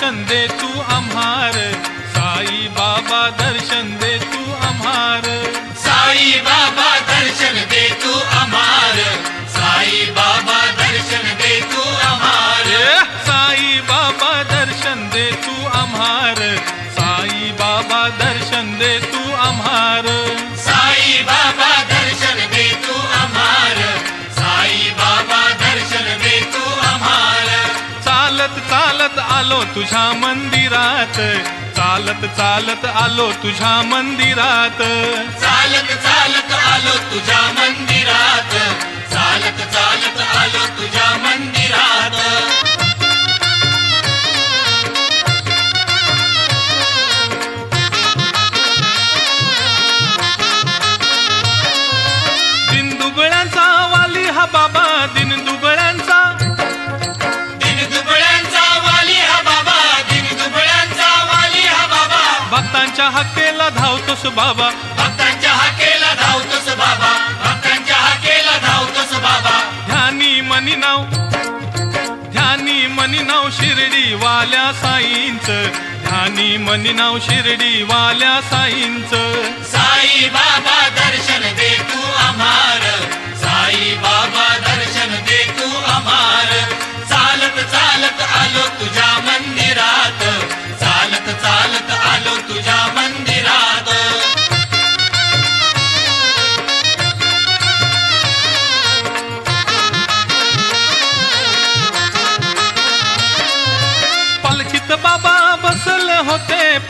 दर्शन दे तू आम्हार आलो तुझ्या मंदिरात. चालत चालत आलो तुझ्या मंदिरात. चालत चालत आलो तुझ्या मंदिरात. चालत चालत आलो तुझ्या मंदिरात. दिन दुबळ्यांचा वाली हा बाबा भक्तांच्या हक्केला धावतोस बाबा. भक्तांच्या हाकेला धावतोस बाबा. भक्तांच्या हाकेला धावतोस बाबा. ध्यानी मनी नाव. ध्यानी मनी नाव शिर्डी वाल्या साईंच. ध्यानी मनी नाव शिर्डी वाल्या साईंच. साई बाबा दर्शन दे तू अमार साई बाबा दर्शन दे तू अमार चालत चालत आलो तुझ्या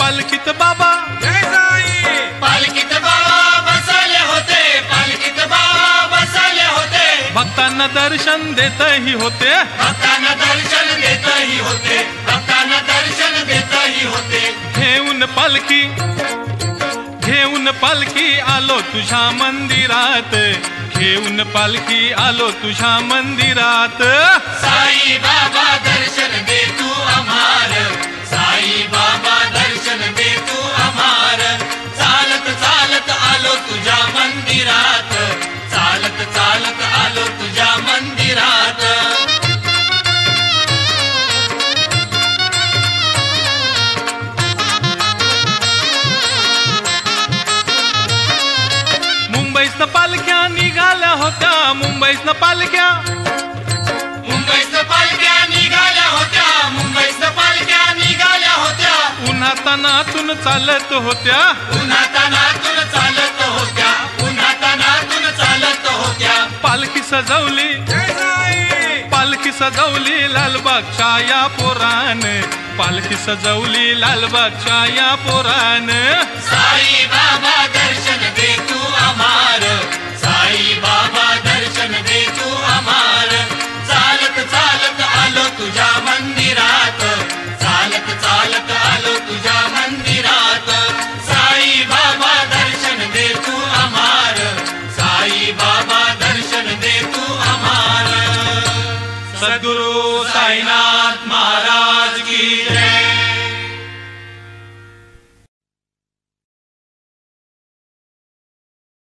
पालखीत बाबा. पालखीत बाबा बसले होते पालखीत बाबा बसले होते. भक्तांना दर्शन देतही होते. भक्तांना दर्शन देतही होते भक्तांना दर्शन देतही होते. घेऊन पालखी घेऊन पालखी आलो तुझ्या मंदिरात. घेऊन पालखी आलो तुझ्या मंदिरात. साई बाबा दर्शन दे तू अमार साई बाबा दर्शन दे तू अमार चालत चालत आलो तुझ्या मंदिरात. चालत चालत आलो तुझ्या मंदिरात. मुंबईतनं पालख्या निघाल्या होत्या. मुंबईतनं पालख्या होत्या उन्हा तानातून चालत होत्या. तानातून चालत होत्या. तानातून चालत होत्या. पालखी सजवली. पालखी सजवली लालबागच्या या पोरान. पालखी सजवली लालबागच्या या पोरान. साई बाबा दर्शन दे तू अमार साई